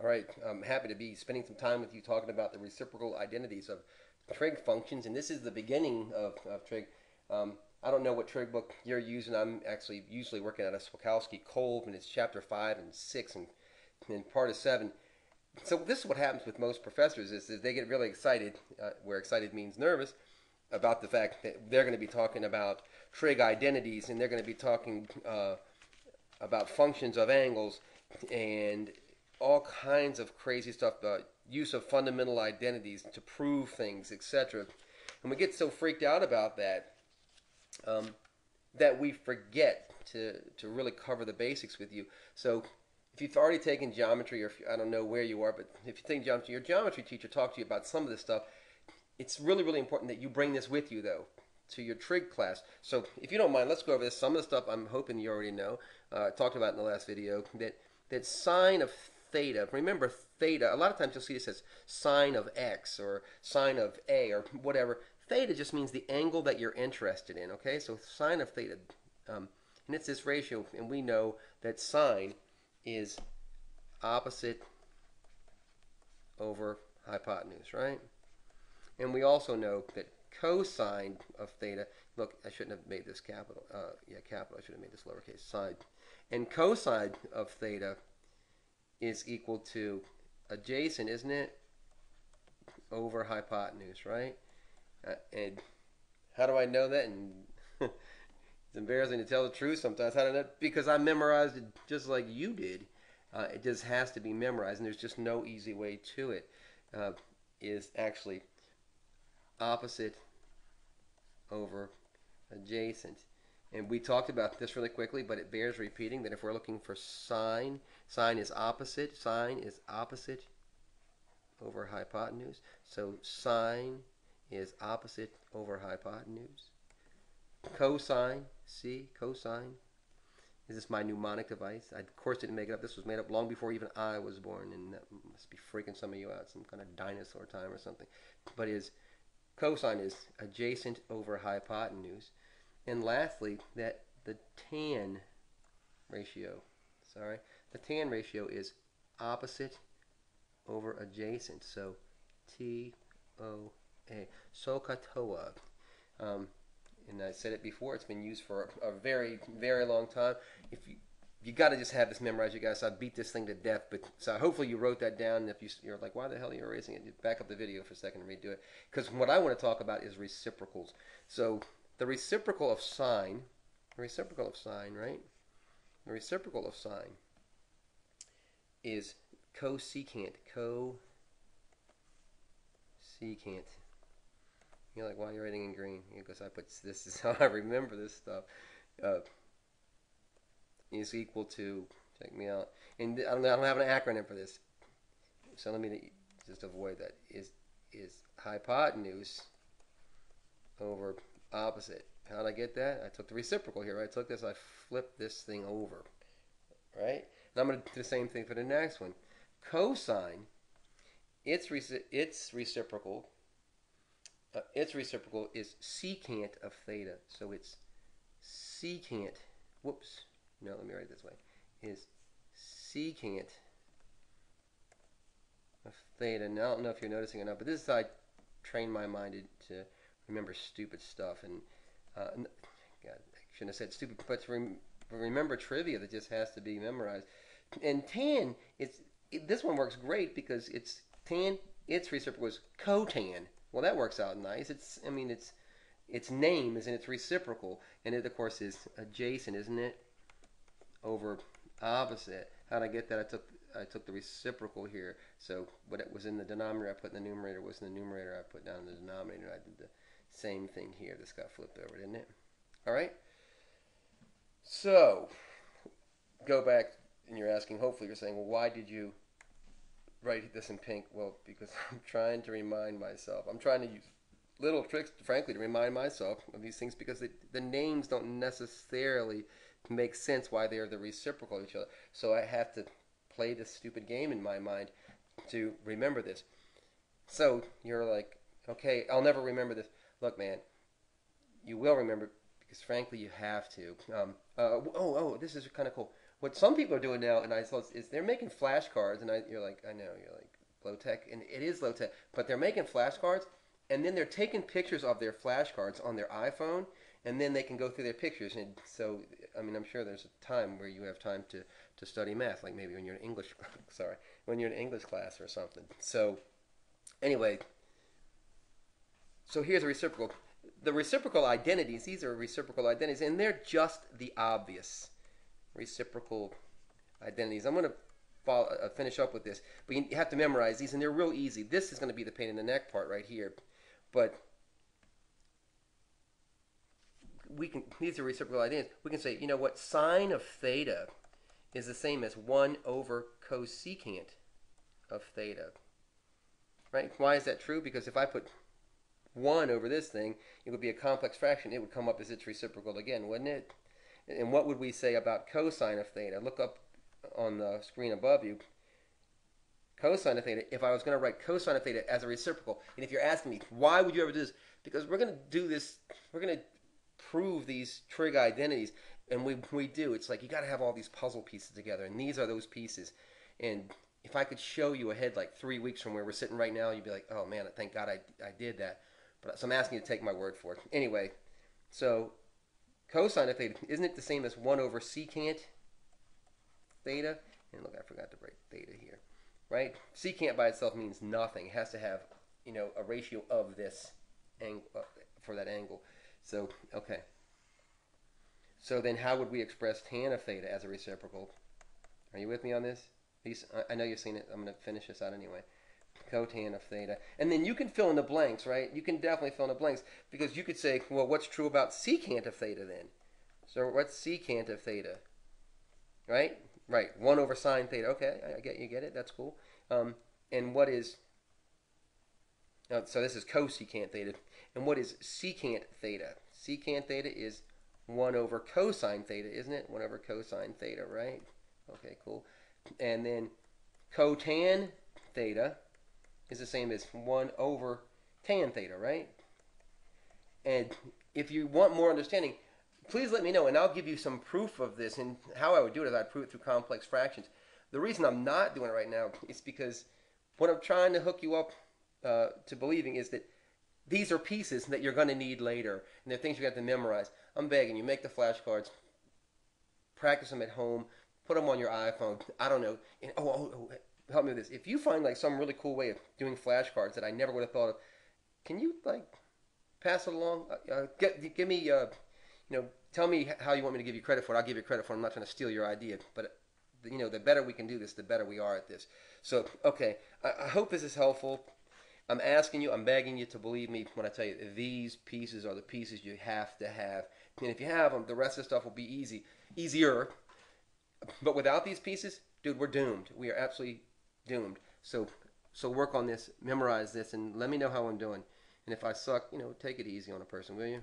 All right, I'm happy to be spending some time with you talking about the reciprocal identities of trig functions, and this is the beginning of, of trig. Um, I don't know what trig book you're using. I'm actually usually working out of Swokowski Cole, and it's chapter 5 and 6 and, and part of 7. So this is what happens with most professors is, is they get really excited, uh, where excited means nervous, about the fact that they're going to be talking about trig identities, and they're going to be talking uh, about functions of angles, and all kinds of crazy stuff, the use of fundamental identities to prove things, etc. And we get so freaked out about that um, that we forget to, to really cover the basics with you. So if you've already taken geometry, or if, I don't know where you are, but if you take geometry, your geometry teacher talked to you about some of this stuff. It's really, really important that you bring this with you, though, to your trig class. So if you don't mind, let's go over this. Some of the stuff I'm hoping you already know. Uh, talked about in the last video that that sine of theta. Remember theta. A lot of times you'll see it says sine of x or sine of a or whatever. Theta just means the angle that you're interested in. Okay, so sine of theta, um, and it's this ratio, and we know that sine is opposite over hypotenuse, right? And we also know that cosine of theta, look, I shouldn't have made this capital, uh, yeah, capital, I should have made this lowercase, sine. And cosine of theta is equal to adjacent, isn't it? Over hypotenuse, right? Uh, and how do I know that? And it's embarrassing to tell the truth sometimes. How do I? Because I memorized it just like you did. Uh, it just has to be memorized, and there's just no easy way to it. Uh, is actually opposite over adjacent. And we talked about this really quickly, but it bears repeating that if we're looking for sine, sine is opposite, sine is opposite over hypotenuse. So sine is opposite over hypotenuse. Cosine, see, cosine. Is this my mnemonic device? I, of course, didn't make it up. This was made up long before even I was born, and that must be freaking some of you out, some kind of dinosaur time or something. But is cosine is adjacent over hypotenuse. And lastly, that the tan ratio, sorry, the tan ratio is opposite over adjacent. So T O A. SOHCAHTOA. Um, and I said it before, it's been used for a, a very, very long time. If you you got to just have this memorized, you guys. I beat this thing to death, but so hopefully you wrote that down. And if you, you're like, why the hell are you erasing it? Back up the video for a second and redo it. Because what I want to talk about is reciprocals. So the reciprocal of sine, the reciprocal of sine, right? The reciprocal of sine is cosecant, cosecant. You're like, why are you writing in green? Because I put this is how I remember this stuff. Uh, is equal to check me out, and I don't, I don't have an acronym for this, so let me just avoid that. Is is hypotenuse over opposite. How did I get that? I took the reciprocal here. Right? I took this, I flipped this thing over. Right? And I'm going to do the same thing for the next one. Cosine, its, reci- its reciprocal, uh, its reciprocal is secant of theta. So it's secant, whoops, no, let me write it this way, is secant of theta. Now, I don't know if you're noticing or not, but this is how I train my mind to remember stupid stuff. And uh, God, I shouldn't have said stupid, but rem- remember trivia that just has to be memorized. And tan, it's it, this one works great because it's tan. Its reciprocal is cotan. Well, that works out nice. It's I mean it's its name is in its reciprocal, and it of course is adjacent, isn't it? Over opposite. How did I get that? I took I took the reciprocal here. So what it was in the denominator, I put in the numerator. Was in the numerator, I put down in the denominator. I did the same thing here. This got flipped over, didn't it? All right. So, go back and you're asking, hopefully you're saying, well, why did you write this in pink? Well, because I'm trying to remind myself. I'm trying to use little tricks, frankly, to remind myself of these things because they, the names don't necessarily make sense why they are the reciprocal of each other. So I have to play this stupid game in my mind to remember this. So you're like, okay, I'll never remember this look, man, you will remember because frankly you have to. Um, uh, oh, oh, this is kind of cool. what some people are doing now, and I saw is they're making flashcards, and I, you're like, I know, you're like low tech, and it is low tech, but they're making flashcards, and then they're taking pictures of their flashcards on their iPhone, and then they can go through their pictures, and so I mean, I'm sure there's a time where you have time to to study math, like maybe when you're in English, sorry, when you're in English class or something. So anyway, so here's a reciprocal. The reciprocal identities, these are reciprocal identities, and they're just the obvious reciprocal identities. I'm going to follow, uh, finish up with this, but you have to memorize these, and they're real easy. This is going to be the pain in the neck part right here, but we can. These are reciprocal identities. We can say, you know what, sine of theta is the same as one over cosecant of theta. Right? Why is that true? Because if I put 1 over this thing, it would be a complex fraction. It would come up as its reciprocal again, wouldn't it? And what would we say about cosine of theta? Look up on the screen above you. Cosine of theta, if I was going to write cosine of theta as a reciprocal, and if you're asking me, why would you ever do this? Because we're going to do this, we're going to prove these trig identities, and we, we do. It's like you got to have all these puzzle pieces together, and these are those pieces. And if I could show you ahead like three weeks from where we're sitting right now, you'd be like, oh man, thank God I, I did that. But so I'm asking you to take my word for it. Anyway, so cosine of theta, isn't it the same as 1 over secant theta? And look, I forgot to write theta here, right? Secant by itself means nothing. It has to have, you know, a ratio of this angle uh, for that angle. So, okay. So then how would we express tan of theta as a reciprocal? Are you with me on this? These, I know you've seen it. I'm going to finish this out anyway cotan of theta. And then you can fill in the blanks, right? You can definitely fill in the blanks because you could say, well, what's true about secant of theta then? So what's secant of theta? Right? Right. 1 over sine theta. Okay, I get you get it. That's cool. Um, and what is oh, so this is cosecant theta. And what is secant theta? Secant theta is 1 over cosine theta, isn't it? 1 over cosine theta, right? Okay, cool. And then cotan theta is the same as 1 over tan theta, right? And if you want more understanding, please let me know, and I'll give you some proof of this. And how I would do it is I'd prove it through complex fractions. The reason I'm not doing it right now is because what I'm trying to hook you up uh, to believing is that these are pieces that you're going to need later, and they're things you have to memorize. I'm begging you, make the flashcards, practice them at home, put them on your iPhone. I don't know. And, oh, oh, oh, help me with this. If you find like some really cool way of doing flashcards that I never would have thought of, can you like pass it along? Uh, uh, get, give me, uh, you know, tell me how you want me to give you credit for it. I'll give you credit for it. I'm not trying to steal your idea, but you know, the better we can do this, the better we are at this. So, okay, I, I hope this is helpful. I'm asking you, I'm begging you to believe me when I tell you these pieces are the pieces you have to have. And if you have them, the rest of the stuff will be easy, easier. But without these pieces, dude, we're doomed. We are absolutely doomed. So so work on this, memorize this, and let me know how I'm doing. And if I suck, you know, take it easy on a person, will you?